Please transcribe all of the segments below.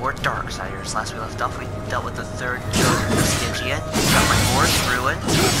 four Darksiders. Last we left off, we dealt with the third Joker of Stygian, got my horse, ruined.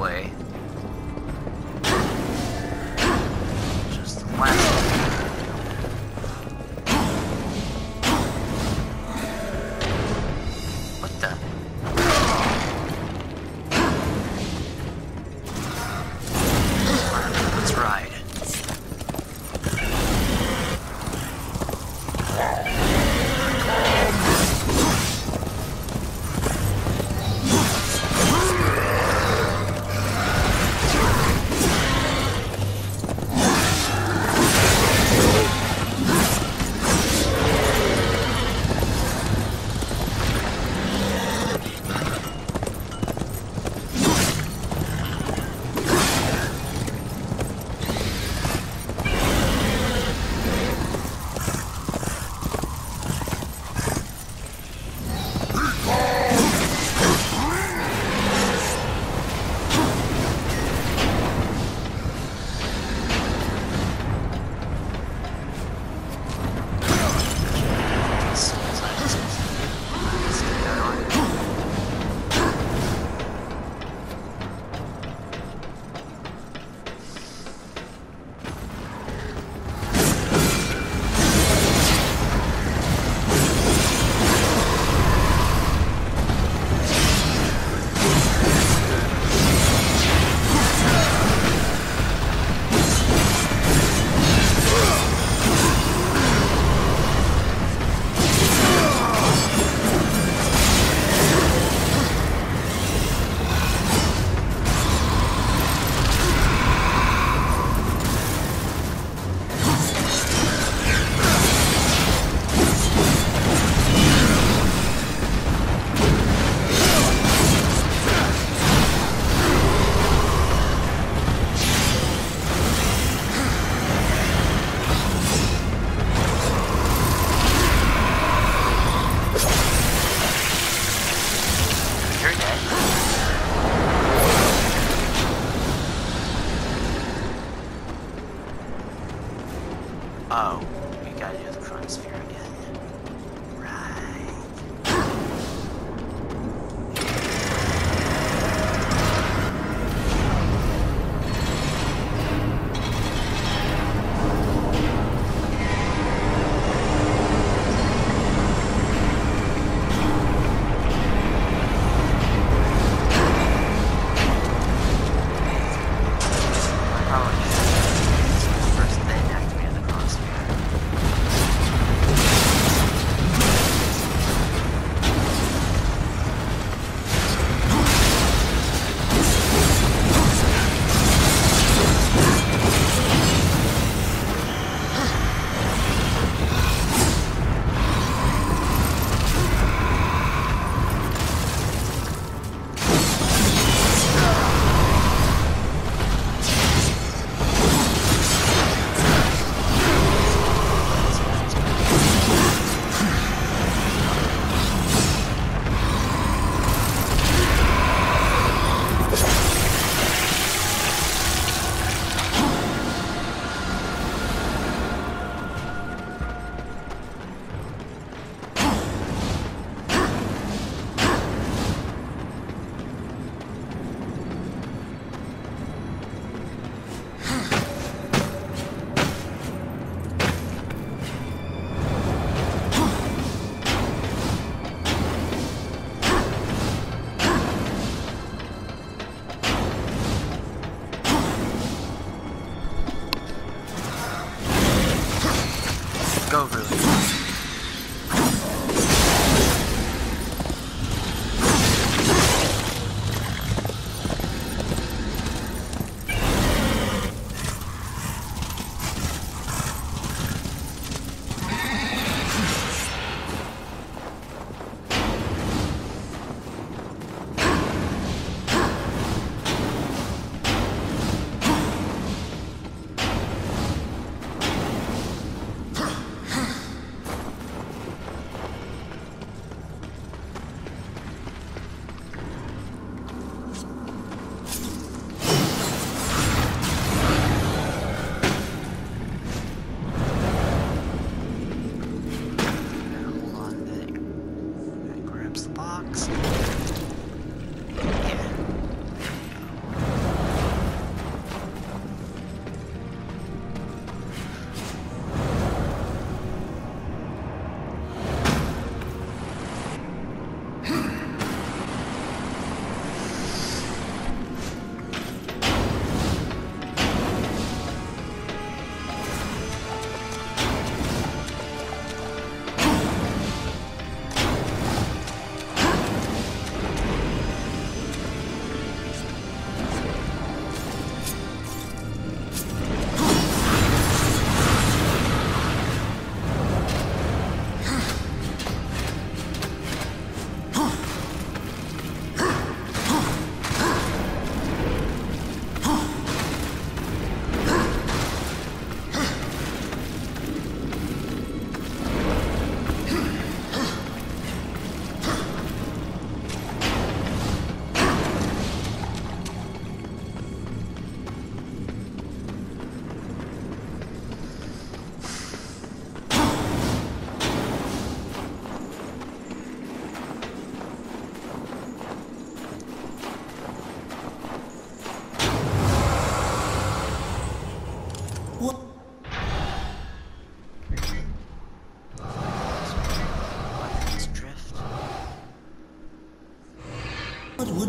way.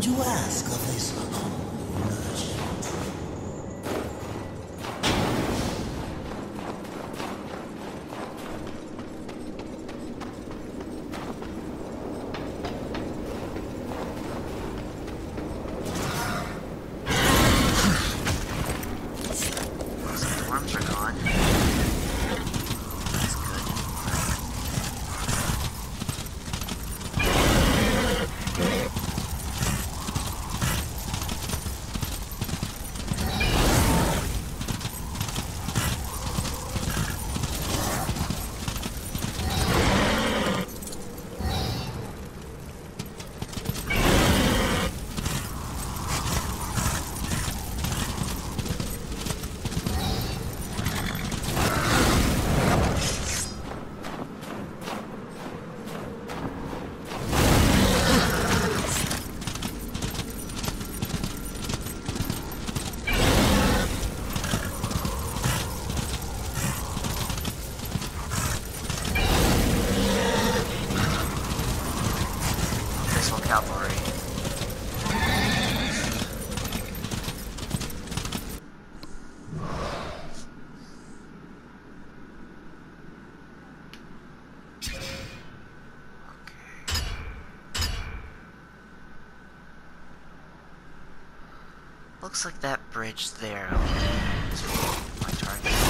Would you ask of this Looks like that bridge there my target.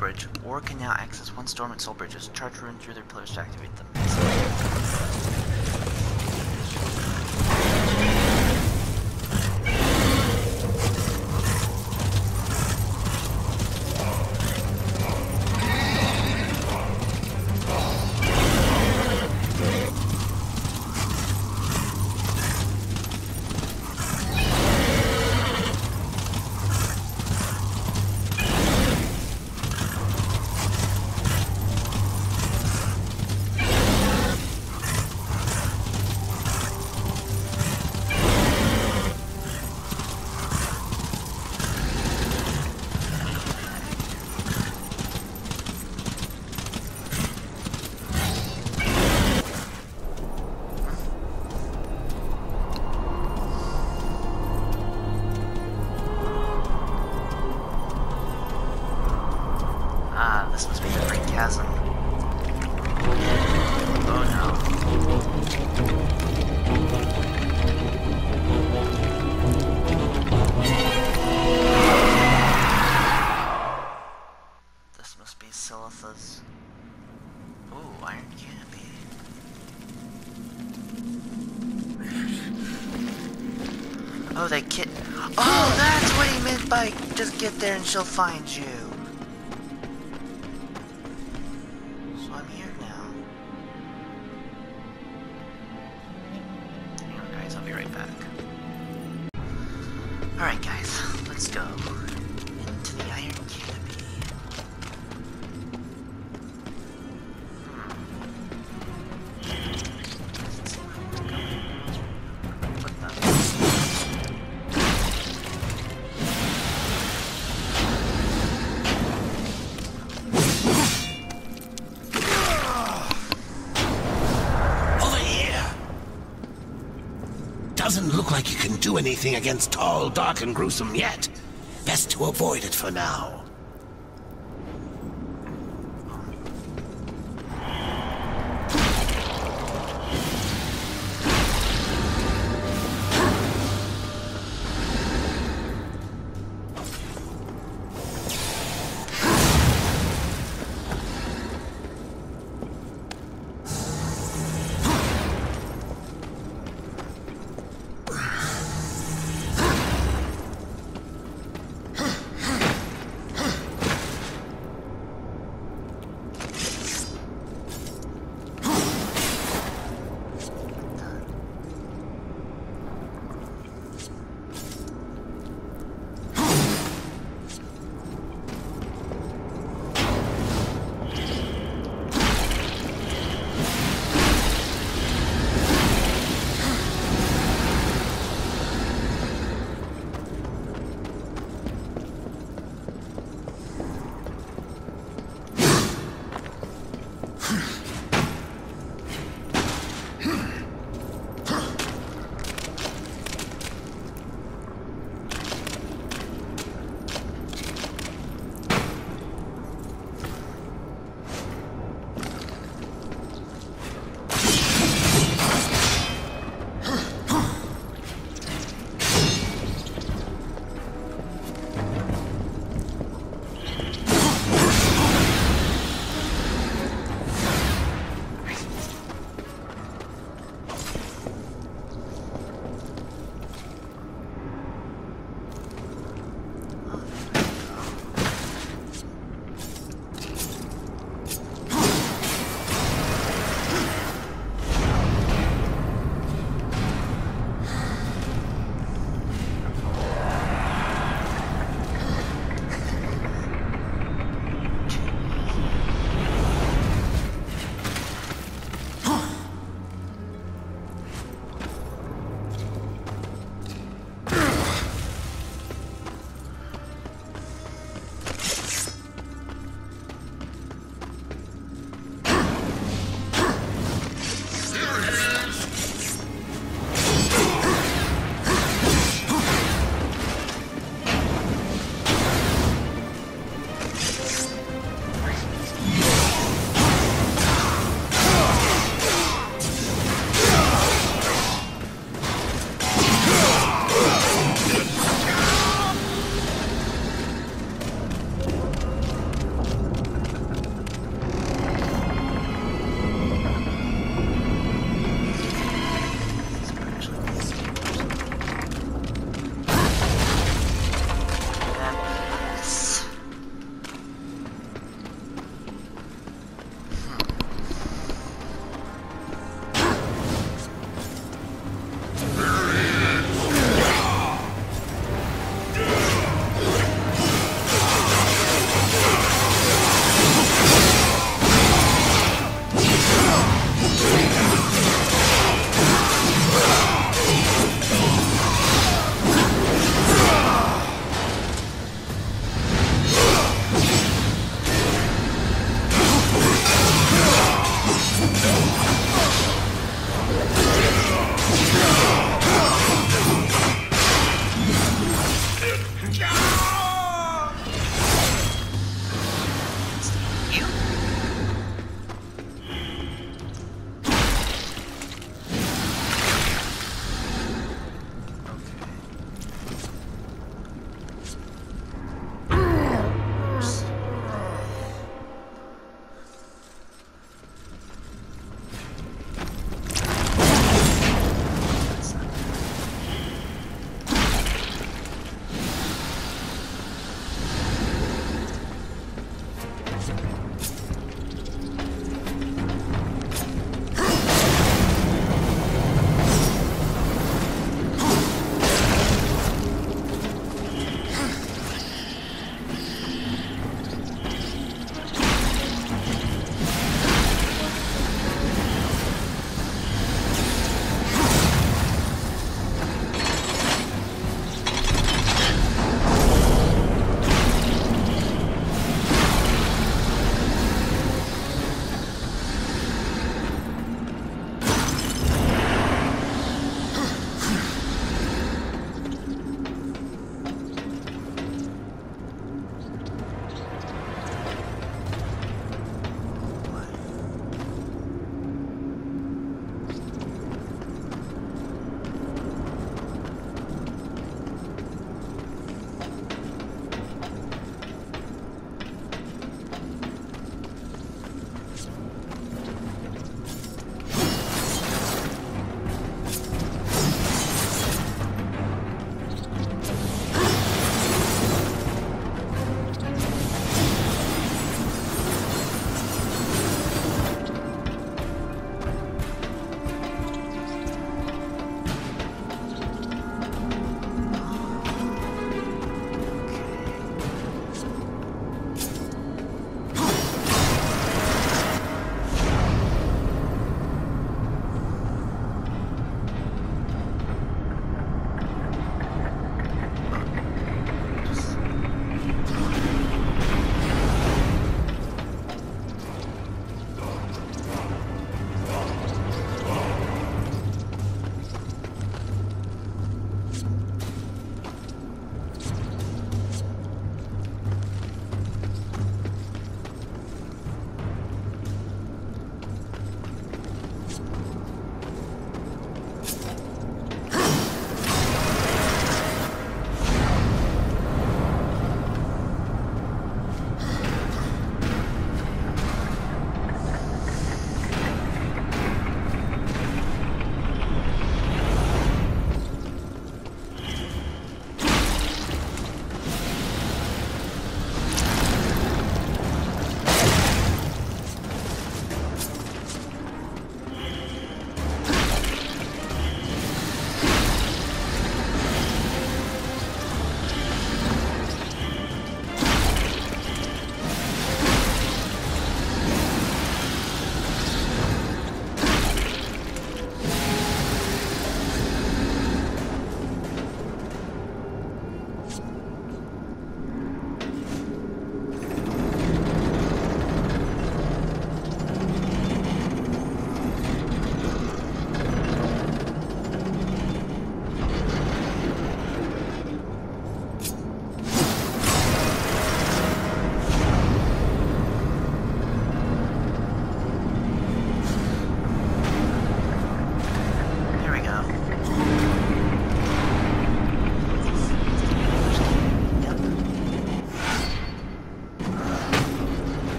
Bridge. Or can now access one dormant soul bridges. Charge rune through their pillars to activate them. Get there and she'll find you. Doesn't look like you can do anything against tall, dark, and gruesome yet. Best to avoid it for now.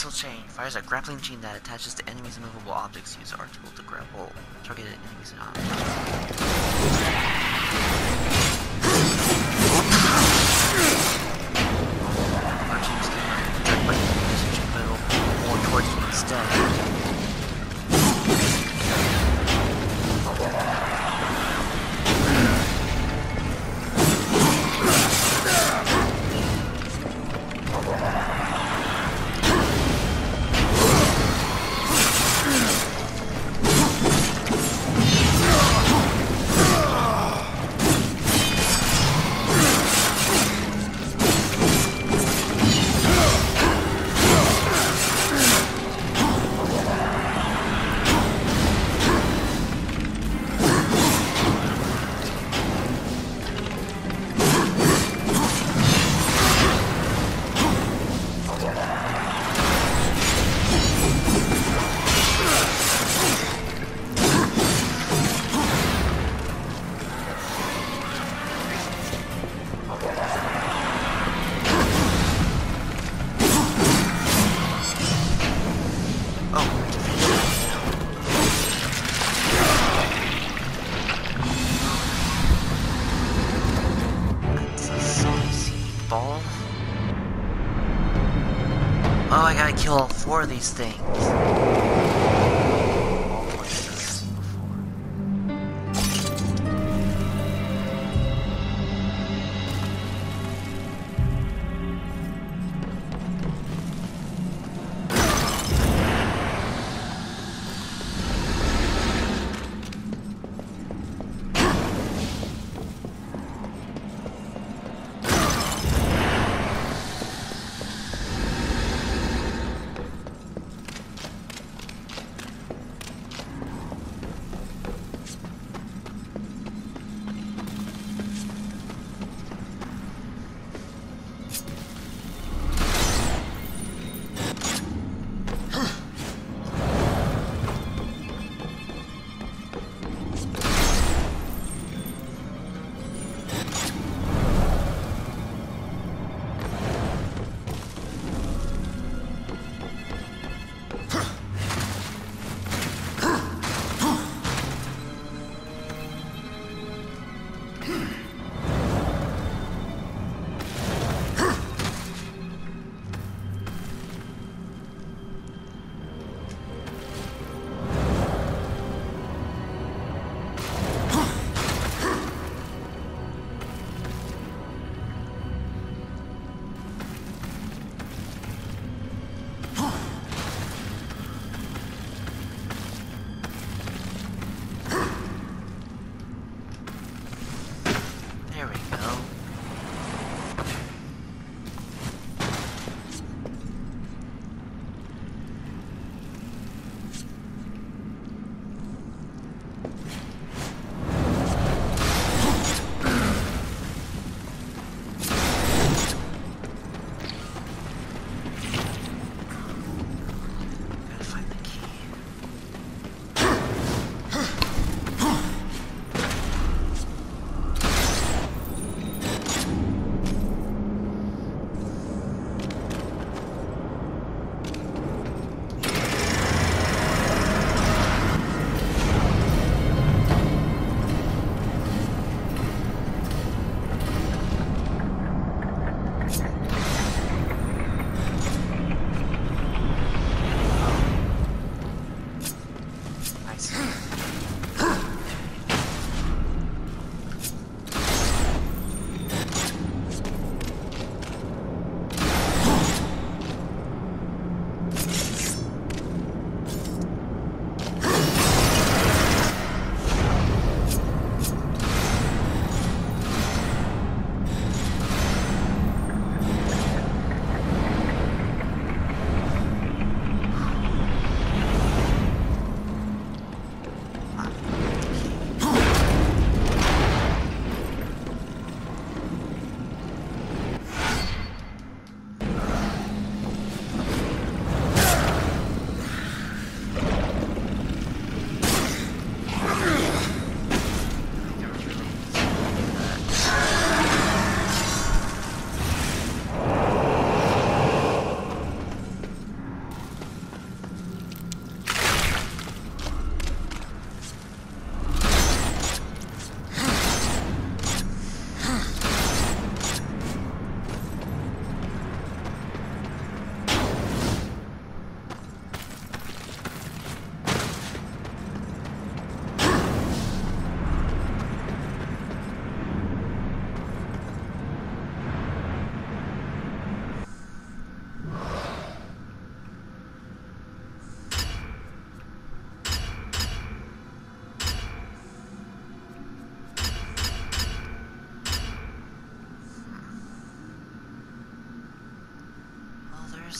Abyssal Chain fires a grappling chain that attaches to enemies' and movable objects. Use R2 to grapple targeted enemies and objects. These things.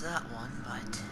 That one, but